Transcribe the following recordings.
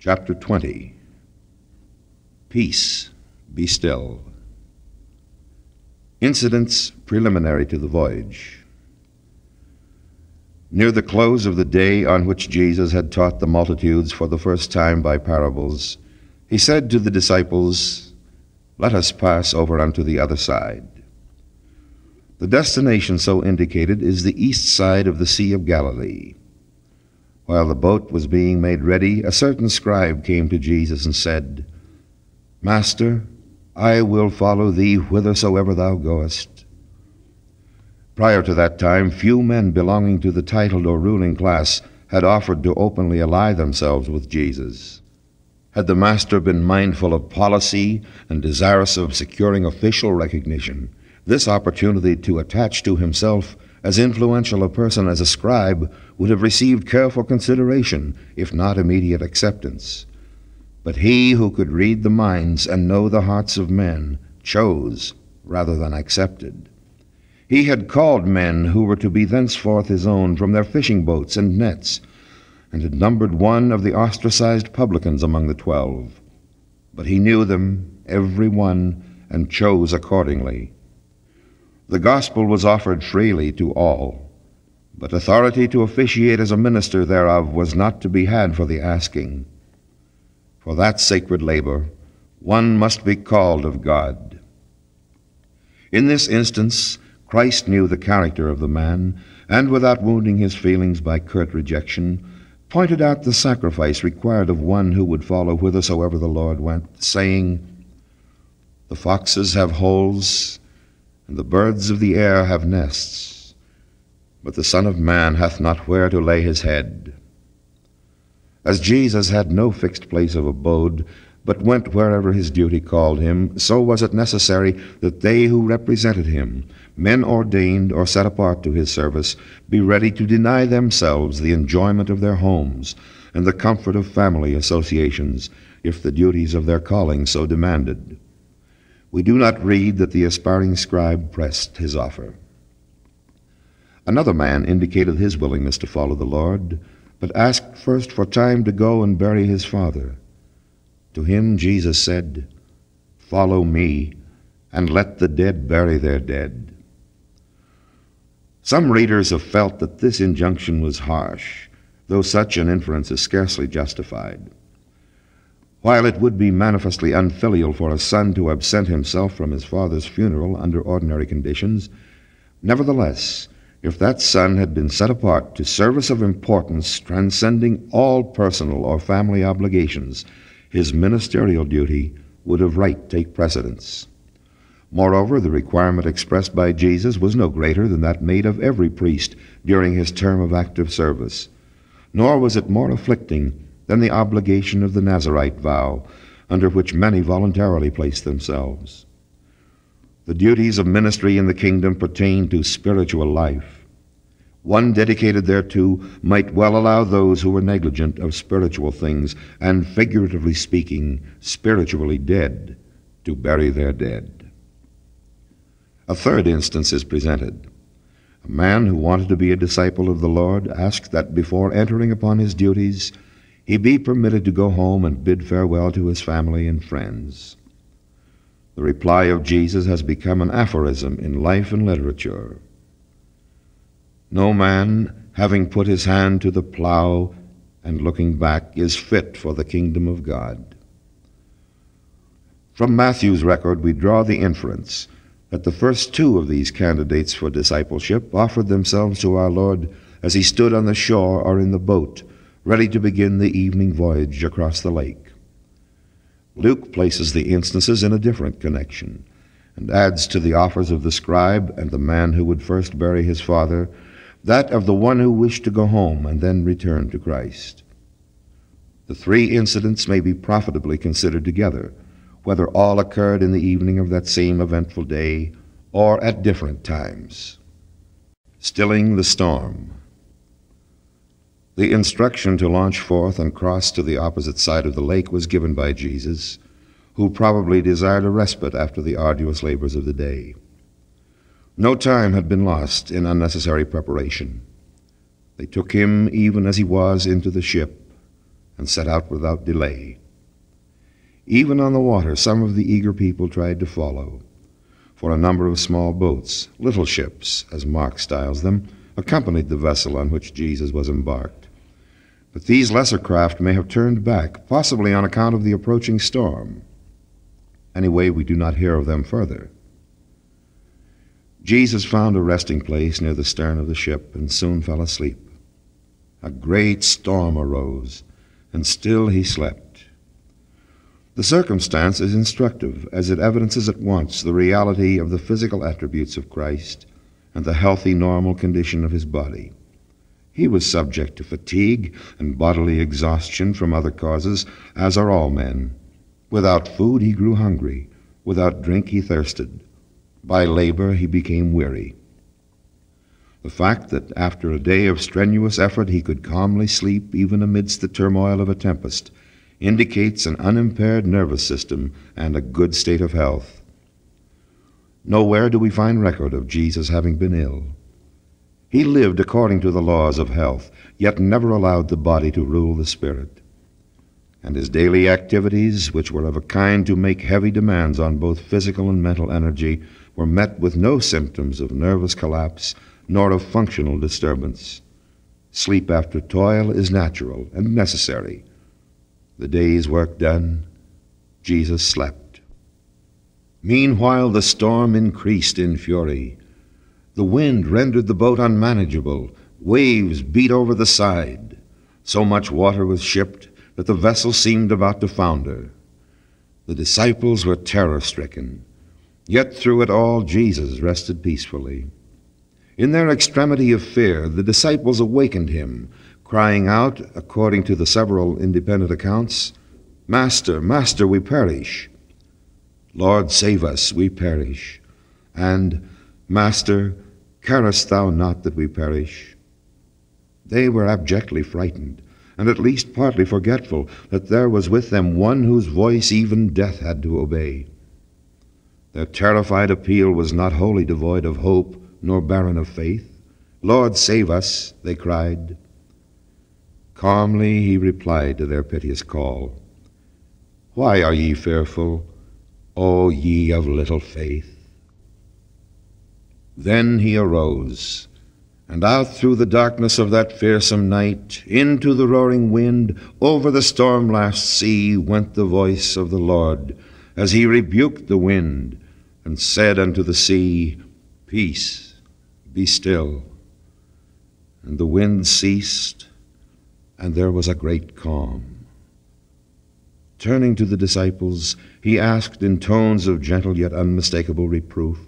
Chapter 20 Peace, be still. Incidents preliminary to the voyage. Near the close of the day on which Jesus had taught the multitudes for the first time by parables, he said to the disciples, Let us pass over unto the other side. The destination so indicated is the east side of the Sea of Galilee. While the boat was being made ready, a certain scribe came to Jesus and said, Master, I will follow thee whithersoever thou goest. Prior to that time, few men belonging to the titled or ruling class had offered to openly ally themselves with Jesus. Had the master been mindful of policy and desirous of securing official recognition, this opportunity to attach to himself as influential a person as a scribe would have received careful consideration, if not immediate acceptance. But he who could read the minds and know the hearts of men chose rather than accepted. He had called men who were to be thenceforth his own from their fishing boats and nets, and had numbered one of the ostracized publicans among the twelve. But he knew them, every one, and chose accordingly. The gospel was offered freely to all, but authority to officiate as a minister thereof was not to be had for the asking. For that sacred labor, one must be called of God. In this instance, Christ knew the character of the man, and without wounding his feelings by curt rejection, pointed out the sacrifice required of one who would follow whithersoever the Lord went, saying, The foxes have holes, and the birds of the air have nests, but the Son of Man hath not where to lay his head. As Jesus had no fixed place of abode, but went wherever his duty called him, so was it necessary that they who represented him, men ordained or set apart to his service, be ready to deny themselves the enjoyment of their homes and the comfort of family associations, if the duties of their calling so demanded we do not read that the aspiring scribe pressed his offer. Another man indicated his willingness to follow the Lord, but asked first for time to go and bury his father. To him Jesus said, Follow me, and let the dead bury their dead. Some readers have felt that this injunction was harsh, though such an inference is scarcely justified. While it would be manifestly unfilial for a son to absent himself from his father's funeral under ordinary conditions, nevertheless, if that son had been set apart to service of importance transcending all personal or family obligations, his ministerial duty would of right take precedence. Moreover, the requirement expressed by Jesus was no greater than that made of every priest during his term of active service, nor was it more afflicting than the obligation of the Nazarite vow, under which many voluntarily place themselves. The duties of ministry in the kingdom pertain to spiritual life. One dedicated thereto might well allow those who were negligent of spiritual things, and figuratively speaking, spiritually dead, to bury their dead. A third instance is presented. A man who wanted to be a disciple of the Lord asked that before entering upon his duties, he be permitted to go home and bid farewell to his family and friends. The reply of Jesus has become an aphorism in life and literature. No man, having put his hand to the plow and looking back, is fit for the kingdom of God. From Matthew's record, we draw the inference that the first two of these candidates for discipleship offered themselves to our Lord as he stood on the shore or in the boat ready to begin the evening voyage across the lake. Luke places the instances in a different connection and adds to the offers of the scribe and the man who would first bury his father that of the one who wished to go home and then return to Christ. The three incidents may be profitably considered together, whether all occurred in the evening of that same eventful day or at different times. Stilling the storm. The instruction to launch forth and cross to the opposite side of the lake was given by Jesus, who probably desired a respite after the arduous labors of the day. No time had been lost in unnecessary preparation. They took him even as he was into the ship, and set out without delay. Even on the water, some of the eager people tried to follow, for a number of small boats, little ships, as Mark styles them, accompanied the vessel on which Jesus was embarked. But these lesser craft may have turned back, possibly on account of the approaching storm. Anyway, we do not hear of them further. Jesus found a resting place near the stern of the ship and soon fell asleep. A great storm arose, and still he slept. The circumstance is instructive, as it evidences at once the reality of the physical attributes of Christ and the healthy, normal condition of his body. He was subject to fatigue and bodily exhaustion from other causes, as are all men. Without food, he grew hungry. Without drink, he thirsted. By labor, he became weary. The fact that after a day of strenuous effort he could calmly sleep even amidst the turmoil of a tempest indicates an unimpaired nervous system and a good state of health. Nowhere do we find record of Jesus having been ill. He lived according to the laws of health, yet never allowed the body to rule the spirit. And his daily activities, which were of a kind to make heavy demands on both physical and mental energy, were met with no symptoms of nervous collapse nor of functional disturbance. Sleep after toil is natural and necessary. The day's work done, Jesus slept. Meanwhile, the storm increased in fury. The wind rendered the boat unmanageable. Waves beat over the side. So much water was shipped that the vessel seemed about to founder. The disciples were terror stricken. Yet through it all, Jesus rested peacefully. In their extremity of fear, the disciples awakened him, crying out, according to the several independent accounts, Master, Master, we perish. Lord, save us, we perish. And, Master, carest thou not that we perish? They were abjectly frightened, and at least partly forgetful that there was with them one whose voice even death had to obey. Their terrified appeal was not wholly devoid of hope nor barren of faith. Lord, save us, they cried. Calmly he replied to their piteous call. Why are ye fearful, O ye of little faith? Then he arose, and out through the darkness of that fearsome night, into the roaring wind, over the storm lashed sea, went the voice of the Lord, as he rebuked the wind, and said unto the sea, Peace be still. And the wind ceased, and there was a great calm. Turning to the disciples, he asked in tones of gentle yet unmistakable reproof,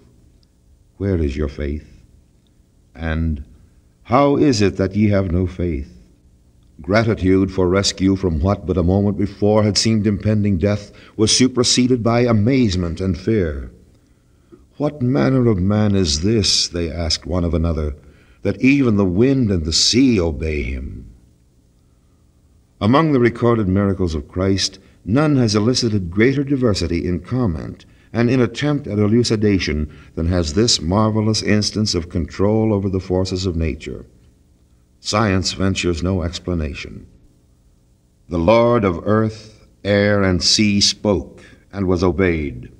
Where is your faith? And how is it that ye have no faith? Gratitude for rescue from what but a moment before had seemed impending death was superseded by amazement and fear. What manner of man is this, they asked one of another, that even the wind and the sea obey him? Among the recorded miracles of Christ, none has elicited greater diversity in comment and in attempt at elucidation than has this marvelous instance of control over the forces of nature. Science ventures no explanation. The Lord of earth, air, and sea spoke and was obeyed.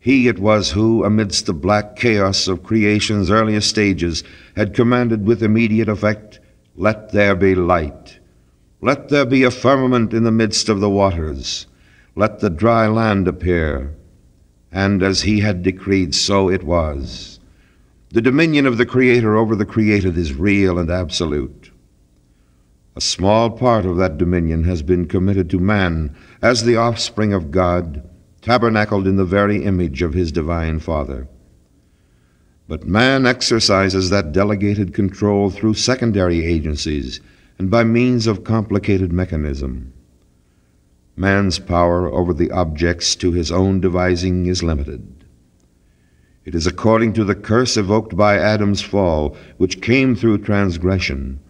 He it was who, amidst the black chaos of creation's earliest stages, had commanded with immediate effect, Let there be light. Let there be a firmament in the midst of the waters. Let the dry land appear. And as he had decreed, so it was. The dominion of the Creator over the created is real and absolute. A small part of that dominion has been committed to man as the offspring of God tabernacled in the very image of his divine Father. But man exercises that delegated control through secondary agencies and by means of complicated mechanism. Man's power over the objects to his own devising is limited. It is according to the curse evoked by Adam's fall, which came through transgression,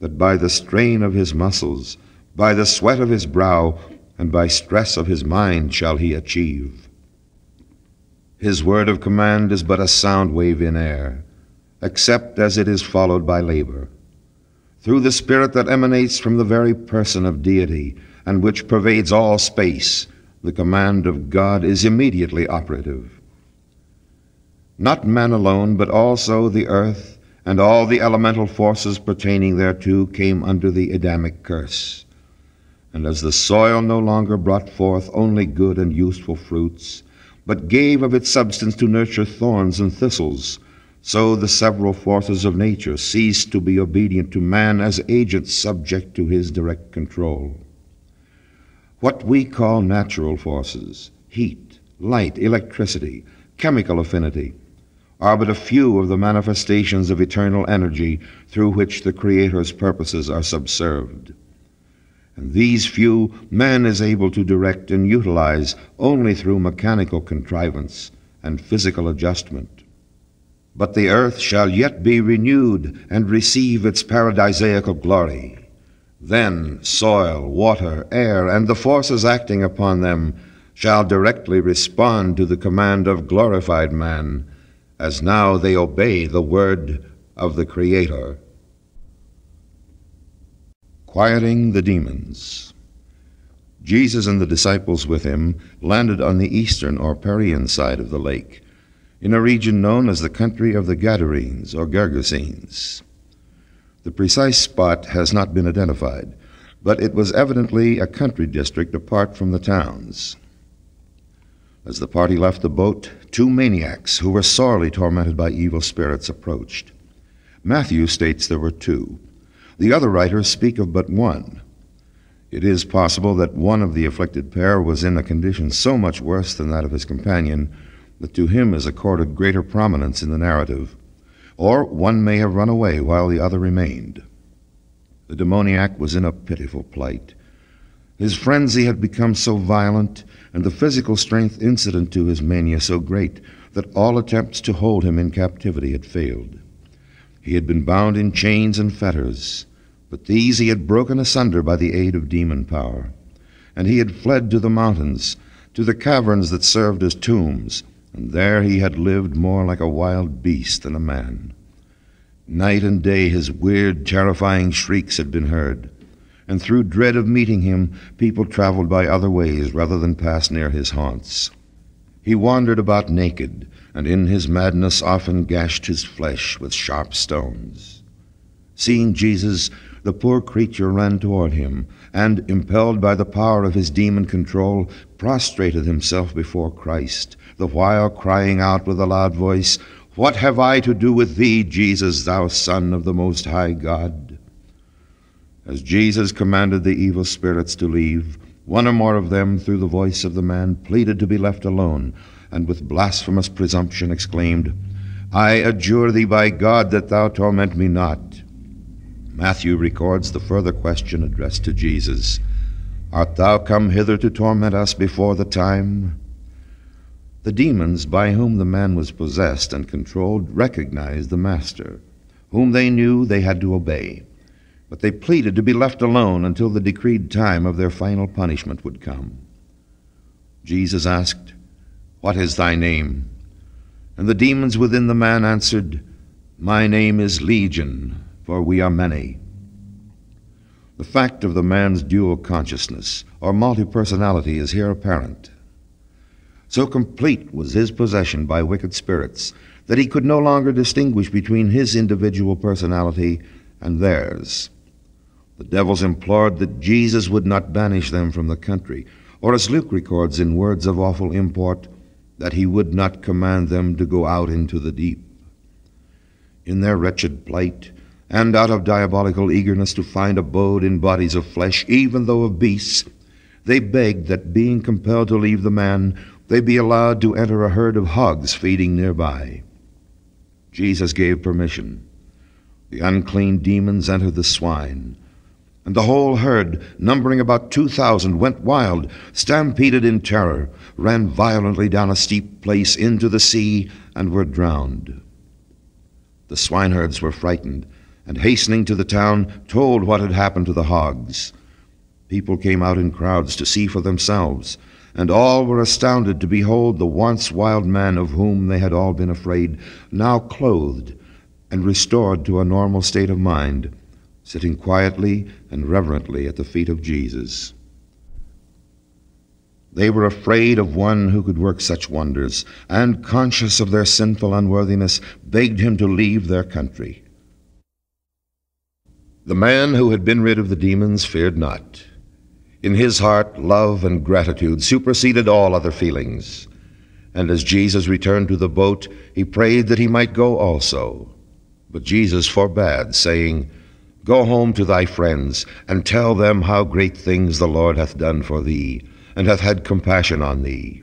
that by the strain of his muscles, by the sweat of his brow, and by stress of his mind shall he achieve. His word of command is but a sound wave in air, except as it is followed by labor. through the Spirit that emanates from the very person of deity and which pervades all space, the command of God is immediately operative. Not man alone, but also the earth and all the elemental forces pertaining thereto came under the Adamic curse. And as the soil no longer brought forth only good and useful fruits, but gave of its substance to nurture thorns and thistles, so the several forces of nature ceased to be obedient to man as agents subject to his direct control. What we call natural forces, heat, light, electricity, chemical affinity, are but a few of the manifestations of eternal energy through which the Creator's purposes are subserved. And these few man is able to direct and utilize only through mechanical contrivance and physical adjustment. But the earth shall yet be renewed and receive its paradisaical glory. Then soil, water, air, and the forces acting upon them shall directly respond to the command of glorified man, as now they obey the word of the Creator. Quieting the demons. Jesus and the disciples with him landed on the eastern or Perean side of the lake in a region known as the country of the Gadarenes or Gergesenes. The precise spot has not been identified, but it was evidently a country district apart from the towns. As the party left the boat, two maniacs who were sorely tormented by evil spirits approached. Matthew states there were two. The other writers speak of but one. It is possible that one of the afflicted pair was in a condition so much worse than that of his companion that to him is accorded greater prominence in the narrative, or one may have run away while the other remained. The demoniac was in a pitiful plight. His frenzy had become so violent, and the physical strength incident to his mania so great, that all attempts to hold him in captivity had failed. He had been bound in chains and fetters, but these he had broken asunder by the aid of demon power. And he had fled to the mountains, to the caverns that served as tombs, and there he had lived more like a wild beast than a man. Night and day his weird, terrifying shrieks had been heard, and through dread of meeting him, people traveled by other ways rather than pass near his haunts. He wandered about naked, and in his madness often gashed his flesh with sharp stones. Seeing Jesus, the poor creature ran toward him, and, impelled by the power of his demon control, prostrated himself before Christ, the while crying out with a loud voice, What have I to do with thee, Jesus, thou Son of the Most High God? As Jesus commanded the evil spirits to leave, one or more of them, through the voice of the man, pleaded to be left alone, and with blasphemous presumption exclaimed, I adjure thee by God that thou torment me not. Matthew records the further question addressed to Jesus Art thou come hither to torment us before the time? The demons by whom the man was possessed and controlled recognized the Master, whom they knew they had to obey. But they pleaded to be left alone until the decreed time of their final punishment would come. Jesus asked, What is thy name? And the demons within the man answered, My name is Legion, for we are many. The fact of the man's dual consciousness, or multi personality, is here apparent. So complete was his possession by wicked spirits that he could no longer distinguish between his individual personality and theirs. The devils implored that Jesus would not banish them from the country, or as Luke records in words of awful import, that he would not command them to go out into the deep. In their wretched plight, and out of diabolical eagerness to find abode in bodies of flesh, even though of beasts, they begged that, being compelled to leave the man, they be allowed to enter a herd of hogs feeding nearby. Jesus gave permission. The unclean demons entered the swine, and the whole herd, numbering about two thousand, went wild, stampeded in terror, ran violently down a steep place into the sea, and were drowned. The swineherds were frightened, and hastening to the town, told what had happened to the hogs. People came out in crowds to see for themselves and all were astounded to behold the once wild man of whom they had all been afraid, now clothed and restored to a normal state of mind, sitting quietly and reverently at the feet of Jesus. They were afraid of one who could work such wonders, and, conscious of their sinful unworthiness, begged him to leave their country. The man who had been rid of the demons feared not. In his heart, love and gratitude superseded all other feelings. And as Jesus returned to the boat, he prayed that he might go also. But Jesus forbade, saying, Go home to thy friends, and tell them how great things the Lord hath done for thee and hath had compassion on thee.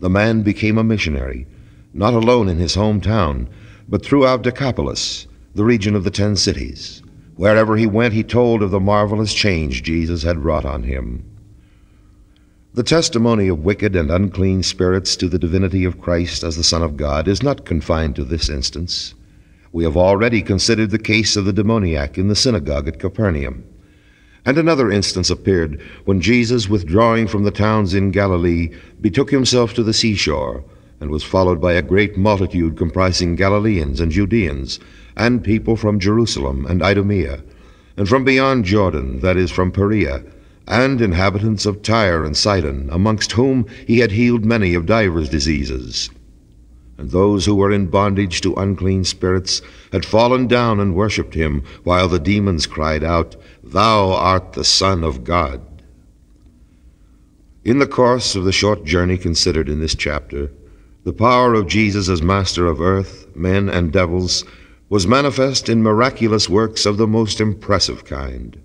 The man became a missionary, not alone in his hometown, but throughout Decapolis, the region of the ten cities. Wherever he went, he told of the marvelous change Jesus had wrought on him. The testimony of wicked and unclean spirits to the divinity of Christ as the Son of God is not confined to this instance. We have already considered the case of the demoniac in the synagogue at Capernaum. And another instance appeared when Jesus, withdrawing from the towns in Galilee, betook himself to the seashore, and was followed by a great multitude comprising Galileans and Judeans, and people from Jerusalem and Idumea, and from beyond Jordan, that is, from Perea, and inhabitants of Tyre and Sidon, amongst whom he had healed many of divers diseases and those who were in bondage to unclean spirits had fallen down and worshipped him, while the demons cried out, Thou art the Son of God. In the course of the short journey considered in this chapter, the power of Jesus as master of earth, men, and devils was manifest in miraculous works of the most impressive kind.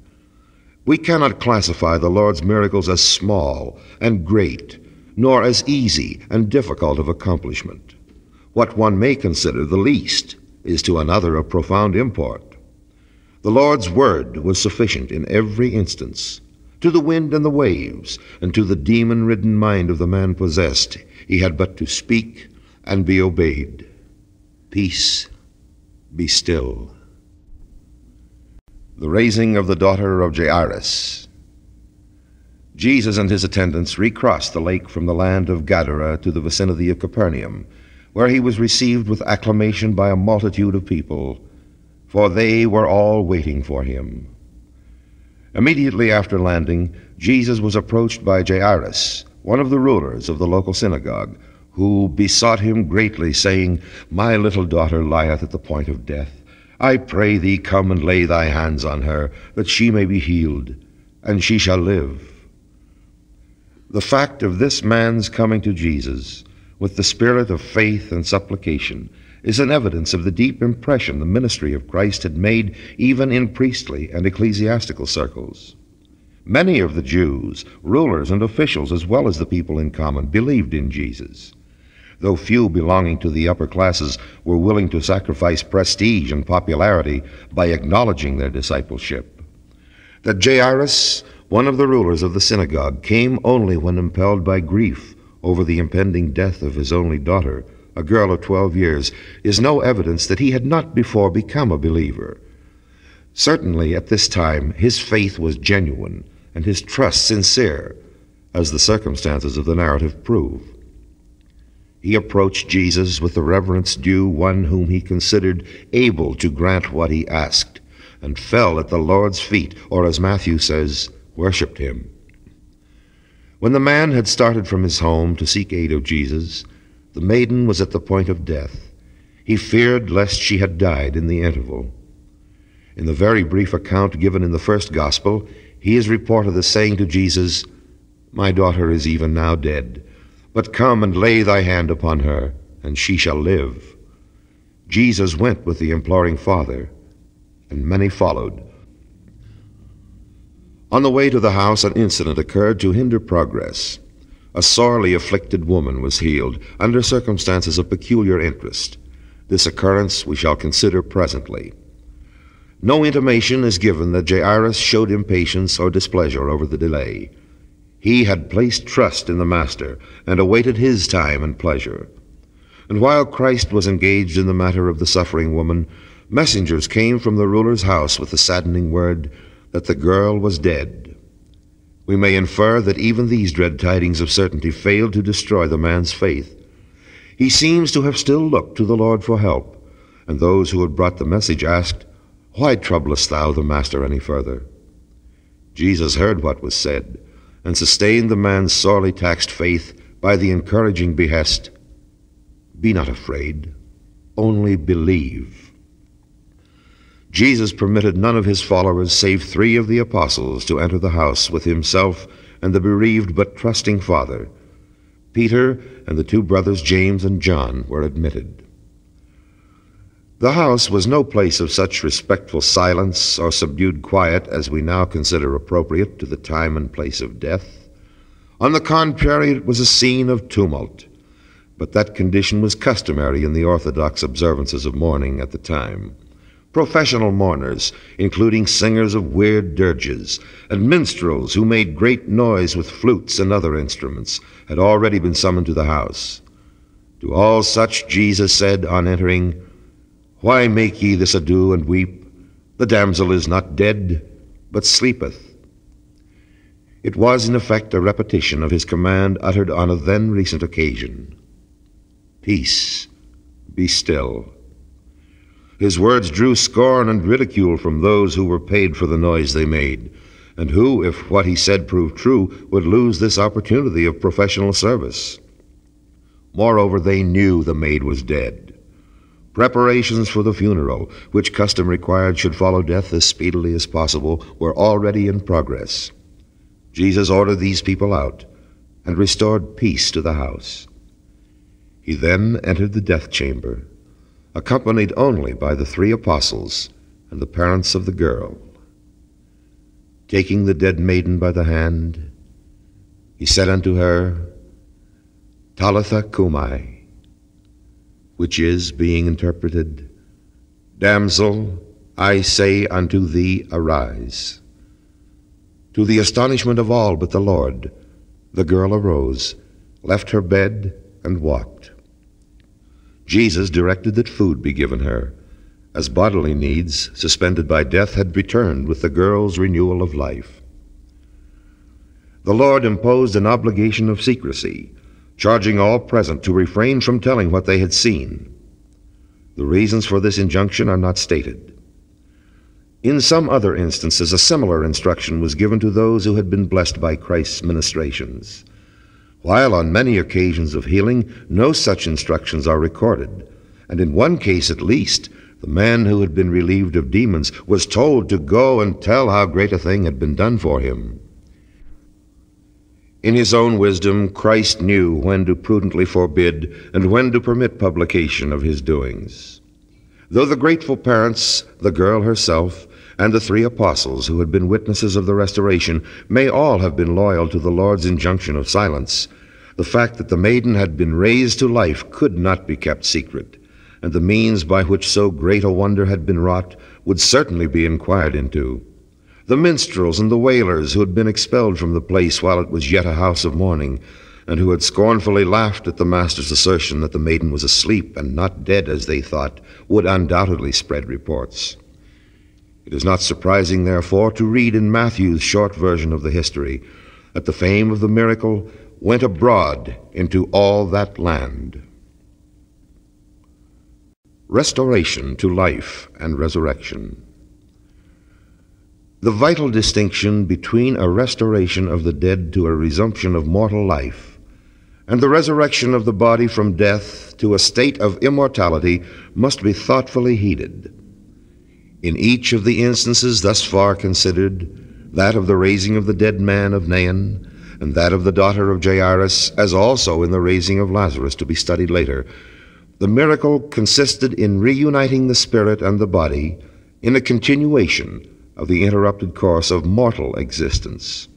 We cannot classify the Lord's miracles as small and great, nor as easy and difficult of accomplishment. What one may consider the least is to another of profound import. The Lord's word was sufficient in every instance. To the wind and the waves, and to the demon ridden mind of the man possessed, he had but to speak and be obeyed. Peace, be still. The raising of the daughter of Jairus. Jesus and his attendants recrossed the lake from the land of Gadara to the vicinity of Capernaum where he was received with acclamation by a multitude of people, for they were all waiting for him. Immediately after landing, Jesus was approached by Jairus, one of the rulers of the local synagogue, who besought him greatly, saying, My little daughter lieth at the point of death. I pray thee, come and lay thy hands on her, that she may be healed, and she shall live. The fact of this man's coming to Jesus with the spirit of faith and supplication is an evidence of the deep impression the ministry of Christ had made even in priestly and ecclesiastical circles. Many of the Jews, rulers and officials, as well as the people in common, believed in Jesus, though few belonging to the upper classes were willing to sacrifice prestige and popularity by acknowledging their discipleship. That Jairus, one of the rulers of the synagogue, came only when impelled by grief over the impending death of his only daughter, a girl of twelve years, is no evidence that he had not before become a believer. Certainly, at this time, his faith was genuine and his trust sincere, as the circumstances of the narrative prove. He approached Jesus with the reverence due one whom he considered able to grant what he asked, and fell at the Lord's feet, or as Matthew says, worshipped him. When the man had started from his home to seek aid of Jesus, the maiden was at the point of death. He feared lest she had died in the interval. In the very brief account given in the first gospel, he is reported as saying to Jesus, My daughter is even now dead, but come and lay thy hand upon her, and she shall live. Jesus went with the imploring father, and many followed. On the way to the house, an incident occurred to hinder progress. A sorely afflicted woman was healed under circumstances of peculiar interest. This occurrence we shall consider presently. No intimation is given that Jairus showed impatience or displeasure over the delay. He had placed trust in the Master and awaited his time and pleasure. And while Christ was engaged in the matter of the suffering woman, messengers came from the ruler's house with the saddening word, that the girl was dead. We may infer that even these dread tidings of certainty failed to destroy the man's faith. He seems to have still looked to the Lord for help, and those who had brought the message asked, Why troublest thou the Master any further? Jesus heard what was said, and sustained the man's sorely taxed faith by the encouraging behest Be not afraid, only believe. Jesus permitted none of his followers save three of the apostles to enter the house with himself and the bereaved but trusting father. Peter and the two brothers James and John were admitted. The house was no place of such respectful silence or subdued quiet as we now consider appropriate to the time and place of death. On the contrary, it was a scene of tumult, but that condition was customary in the orthodox observances of mourning at the time. Professional mourners, including singers of weird dirges, and minstrels who made great noise with flutes and other instruments, had already been summoned to the house. To all such Jesus said on entering, why make ye this ado and weep? The damsel is not dead, but sleepeth. It was, in effect, a repetition of his command uttered on a then recent occasion Peace, be still. His words drew scorn and ridicule from those who were paid for the noise they made, and who, if what he said proved true, would lose this opportunity of professional service. Moreover, they knew the maid was dead. Preparations for the funeral, which custom required should follow death as speedily as possible, were already in progress. Jesus ordered these people out and restored peace to the house. He then entered the death chamber, accompanied only by the three apostles and the parents of the girl. Taking the dead maiden by the hand, he said unto her, Talitha cumi, which is, being interpreted, Damsel, I say unto thee, arise. To the astonishment of all but the Lord, the girl arose, left her bed, and walked. Jesus directed that food be given her, as bodily needs, suspended by death, had returned with the girl's renewal of life. The Lord imposed an obligation of secrecy charging all present to refrain from telling what they had seen. The reasons for this injunction are not stated. In some other instances, a similar instruction was given to those who had been blessed by Christ's ministrations, while on many occasions of healing, no such instructions are recorded, and in one case at least, the man who had been relieved of demons was told to go and tell how great a thing had been done for him. In his own wisdom, Christ knew when to prudently forbid and when to permit publication of his doings. Though the grateful parents, the girl herself, and the three apostles who had been witnesses of the restoration may all have been loyal to the Lord's injunction of silence, the fact that the maiden had been raised to life could not be kept secret, and the means by which so great a wonder had been wrought would certainly be inquired into. The minstrels and the wailers who had been expelled from the place while it was yet a house of mourning, and who had scornfully laughed at the master's assertion that the maiden was asleep and not dead as they thought, would undoubtedly spread reports. It is not surprising, therefore, to read in Matthew's short version of the history that the fame of the miracle went abroad into all that land. Restoration to life and resurrection. The vital distinction between a restoration of the dead to a resumption of mortal life and the resurrection of the body from death to a state of immortality must be thoughtfully heeded. In each of the instances thus far considered, that of the raising of the dead man of Nain, and that of the daughter of Jairus, as also in the raising of Lazarus to be studied later, the miracle consisted in reuniting the spirit and the body in a continuation of the interrupted course of mortal existence.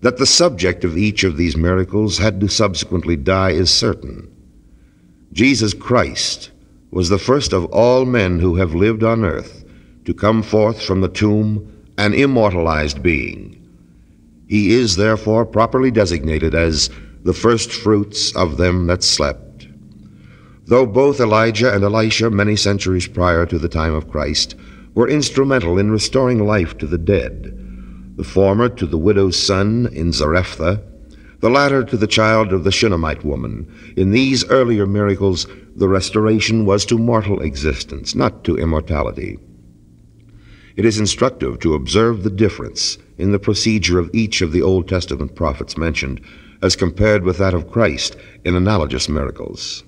That the subject of each of these miracles had to subsequently die is certain. Jesus Christ was the first of all men who have lived on earth to come forth from the tomb an immortalized being. He is therefore properly designated as the first fruits of them that slept. Though both Elijah and Elisha, many centuries prior to the time of Christ, were instrumental in restoring life to the dead, the former to the widow's son in Zarephath, the latter to the child of the Shunammite woman. In these earlier miracles, the restoration was to mortal existence, not to immortality. it is instructive to observe the difference in the procedure of each of the Old Testament prophets mentioned as compared with that of Christ in analogous miracles.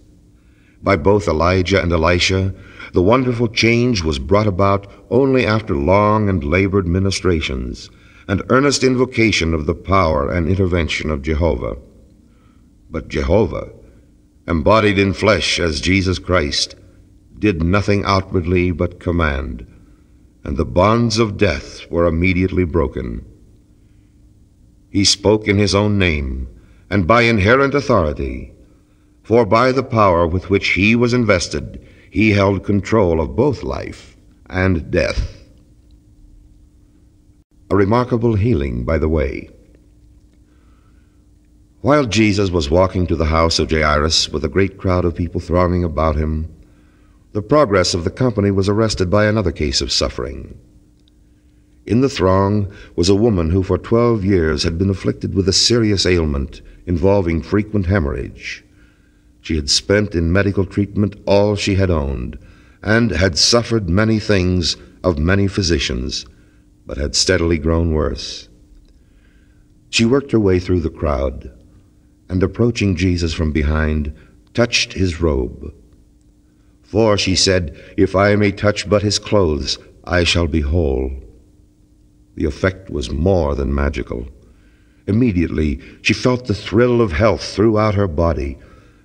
By both Elijah and Elisha, the wonderful change was brought about only after long and labored ministrations and earnest invocation of the power and intervention of Jehovah. But Jehovah, embodied in flesh as Jesus Christ, did nothing outwardly but command and the bonds of death were immediately broken. He spoke in his own name, and by inherent authority, for by the power with which he was invested, he held control of both life and death. A remarkable healing by the way. While Jesus was walking to the house of Jairus with a great crowd of people thronging about him, the progress of the company was arrested by another case of suffering. In the throng was a woman who for twelve years had been afflicted with a serious ailment involving frequent hemorrhage. She had spent in medical treatment all she had owned, and had suffered many things of many physicians, but had steadily grown worse. She worked her way through the crowd, and approaching Jesus from behind, touched his robe. For, she said, if I may touch but his clothes, I shall be whole. The effect was more than magical. Immediately, she felt the thrill of health throughout her body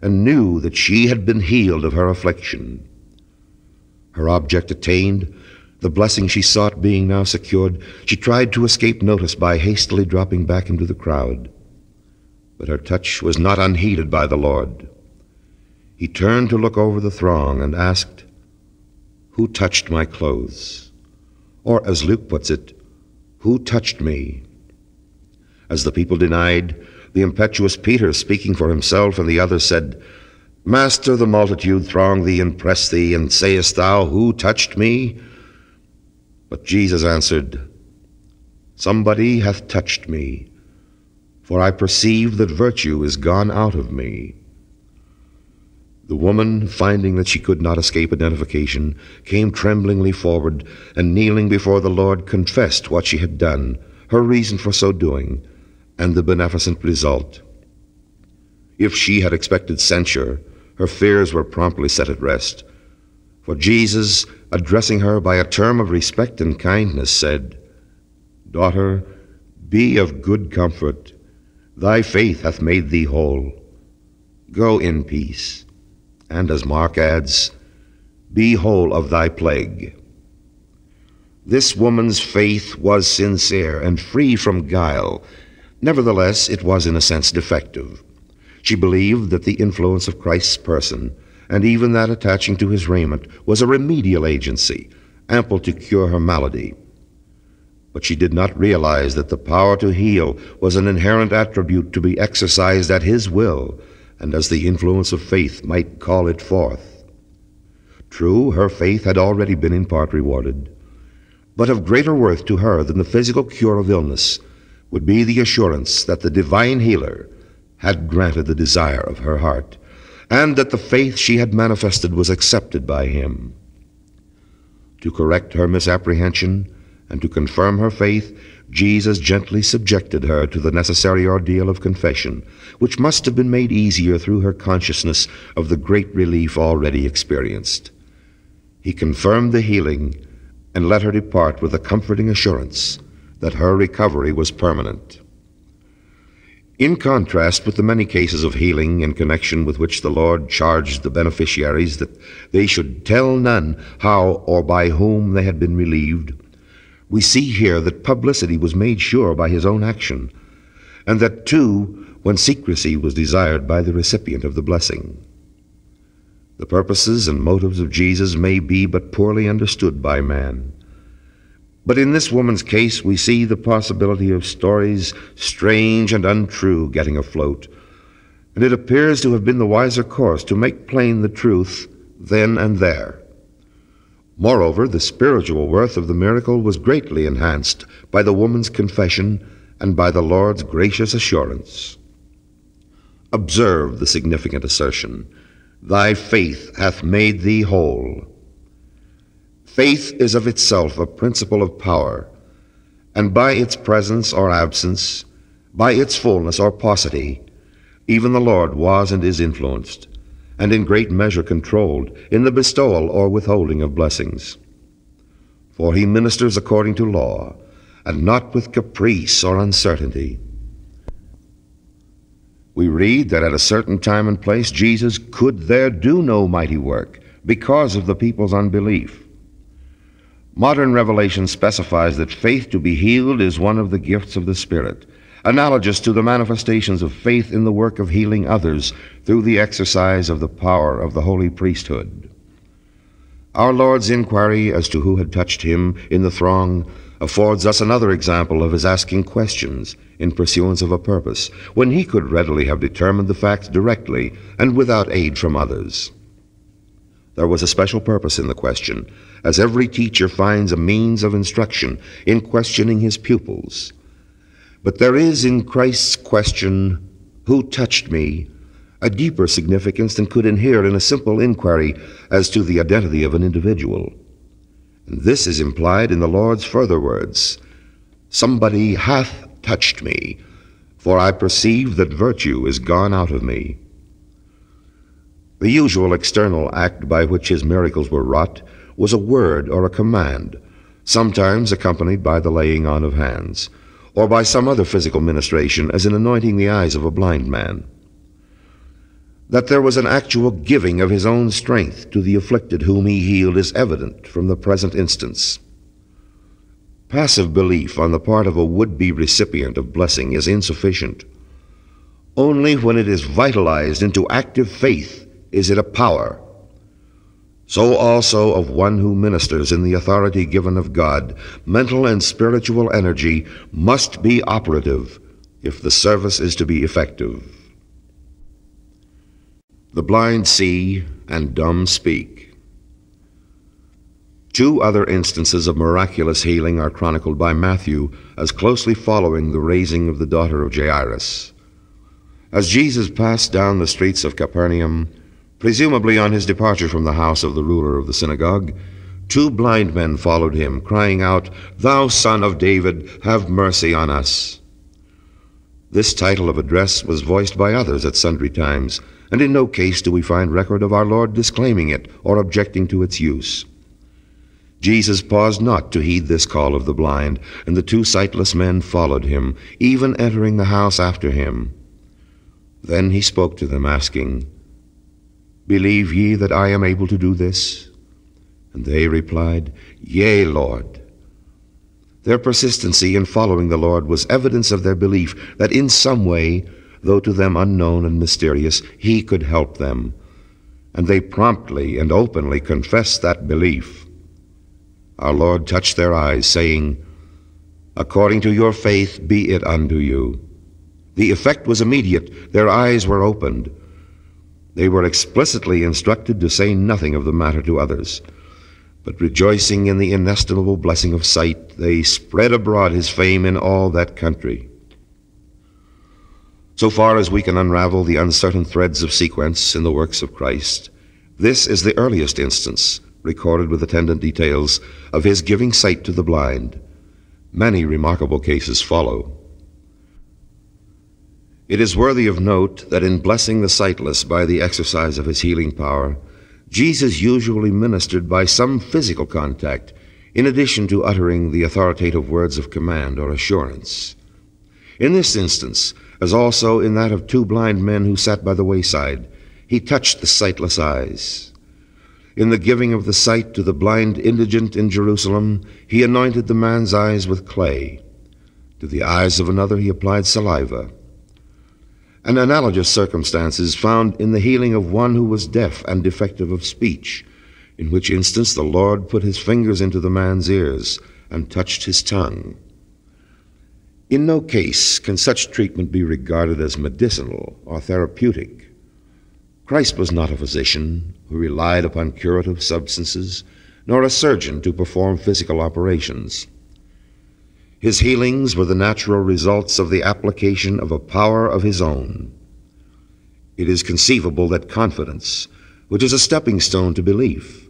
and knew that she had been healed of her affliction. Her object attained, the blessing she sought being now secured, she tried to escape notice by hastily dropping back into the crowd. But her touch was not unheeded by the Lord. He turned to look over the throng and asked, Who touched my clothes? Or, as Luke puts it, Who touched me? As the people denied, the impetuous Peter, speaking for himself and the others, said, Master, the multitude throng thee and press thee, and sayest thou, Who touched me? But Jesus answered, Somebody hath touched me, for I perceive that virtue is gone out of me. The woman, finding that she could not escape identification, came tremblingly forward, and kneeling before the Lord, confessed what she had done, her reason for so doing, and the beneficent result. If she had expected censure, her fears were promptly set at rest. For Jesus, addressing her by a term of respect and kindness, said, Daughter, be of good comfort. Thy faith hath made thee whole. Go in peace and as Mark adds, Be whole of thy plague. This woman's faith was sincere and free from guile. Nevertheless, it was in a sense defective. She believed that the influence of Christ's person, and even that attaching to his raiment, was a remedial agency, ample to cure her malady. But she did not realize that the power to heal was an inherent attribute to be exercised at his will and as the influence of faith might call it forth. True, her faith had already been in part rewarded, but of greater worth to her than the physical cure of illness would be the assurance that the divine healer had granted the desire of her heart, and that the faith she had manifested was accepted by him. To correct her misapprehension and to confirm her faith, Jesus gently subjected her to the necessary ordeal of confession, which must have been made easier through her consciousness of the great relief already experienced. He confirmed the healing and let her depart with a comforting assurance that her recovery was permanent. In contrast with the many cases of healing in connection with which the Lord charged the beneficiaries that they should tell none how or by whom they had been relieved, we see here that publicity was made sure by his own action, and that, too, when secrecy was desired by the recipient of the blessing. The purposes and motives of Jesus may be but poorly understood by man. But in this woman's case, we see the possibility of stories strange and untrue getting afloat, and it appears to have been the wiser course to make plain the truth then and there. Moreover, the spiritual worth of the miracle was greatly enhanced by the woman's confession and by the Lord's gracious assurance. Observe the significant assertion Thy faith hath made thee whole. Faith is of itself a principle of power, and by its presence or absence, by its fullness or paucity, even the Lord was and is influenced, and in great measure controlled in the bestowal or withholding of blessings. For he ministers according to law, and not with caprice or uncertainty. We read that at a certain time and place Jesus could there do no mighty work because of the people's unbelief. Modern revelation specifies that faith to be healed is one of the gifts of the Spirit, analogous to the manifestations of faith in the work of healing others through the exercise of the power of the holy priesthood. Our Lord's inquiry as to who had touched him in the throng affords us another example of his asking questions in pursuance of a purpose, when he could readily have determined the facts directly and without aid from others. There was a special purpose in the question, as every teacher finds a means of instruction in questioning his pupils. But there is in Christ's question, Who touched me? a deeper significance than could inhere in a simple inquiry as to the identity of an individual. And this is implied in the Lord's further words Somebody hath touched me, for I perceive that virtue is gone out of me. The usual external act by which his miracles were wrought was a word or a command, sometimes accompanied by the laying on of hands, or by some other physical ministration, as in anointing the eyes of a blind man. That there was an actual giving of his own strength to the afflicted whom he healed is evident from the present instance. Passive belief on the part of a would be recipient of blessing is insufficient. Only when it is vitalized into active faith is it a power. So also of one who ministers in the authority given of God, mental and spiritual energy must be operative if the service is to be effective. The blind see and dumb speak. Two other instances of miraculous healing are chronicled by Matthew as closely following the raising of the daughter of Jairus. As Jesus passed down the streets of Capernaum, Presumably on his departure from the house of the ruler of the synagogue, two blind men followed him, crying out, Thou son of David, have mercy on us. This title of address was voiced by others at sundry times, and in no case do we find record of our Lord disclaiming it or objecting to its use. Jesus paused not to heed this call of the blind, and the two sightless men followed him, even entering the house after him. Then he spoke to them, asking, Believe ye that I am able to do this? And they replied, Yea, Lord. Their persistency in following the Lord was evidence of their belief that in some way, though to them unknown and mysterious, He could help them. And they promptly and openly confessed that belief. Our Lord touched their eyes, saying, According to your faith be it unto you. The effect was immediate. Their eyes were opened. They were explicitly instructed to say nothing of the matter to others. But rejoicing in the inestimable blessing of sight, they spread abroad his fame in all that country. So far as we can unravel the uncertain threads of sequence in the works of Christ, this is the earliest instance, recorded with attendant details, of his giving sight to the blind. Many remarkable cases follow. It is worthy of note that in blessing the sightless by the exercise of his healing power, Jesus usually ministered by some physical contact, in addition to uttering the authoritative words of command or assurance. In this instance, as also in that of two blind men who sat by the wayside, he touched the sightless eyes. In the giving of the sight to the blind indigent in Jerusalem, he anointed the man's eyes with clay. To the eyes of another he applied saliva. An analogous circumstance is found in the healing of one who was deaf and defective of speech, in which instance the Lord put his fingers into the man's ears and touched his tongue. In no case can such treatment be regarded as medicinal or therapeutic. Christ was not a physician who relied upon curative substances, nor a surgeon to perform physical operations. His healings were the natural results of the application of a power of his own. It is conceivable that confidence, which is a stepping stone to belief,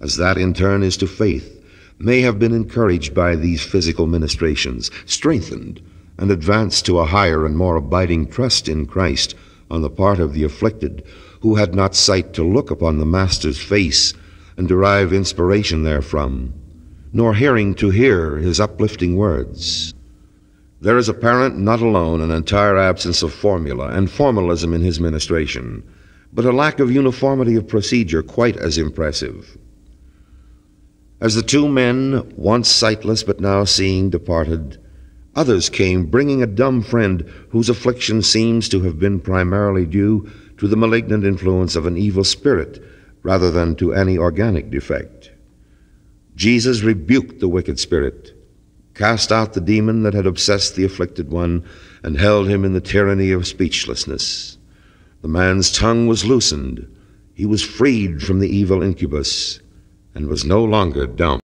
as that in turn is to faith, may have been encouraged by these physical ministrations, strengthened, and advanced to a higher and more abiding trust in Christ on the part of the afflicted, who had not sight to look upon the Master's face and derive inspiration therefrom, nor hearing to hear his uplifting words. There is apparent not alone an entire absence of formula and formalism in his ministration, but a lack of uniformity of procedure quite as impressive. As the two men, once sightless but now seeing, departed, others came, bringing a dumb friend whose affliction seems to have been primarily due to the malignant influence of an evil spirit rather than to any organic defect. Jesus rebuked the wicked spirit, cast out the demon that had obsessed the afflicted one, and held him in the tyranny of speechlessness. The man's tongue was loosened. He was freed from the evil incubus and was no longer dumb.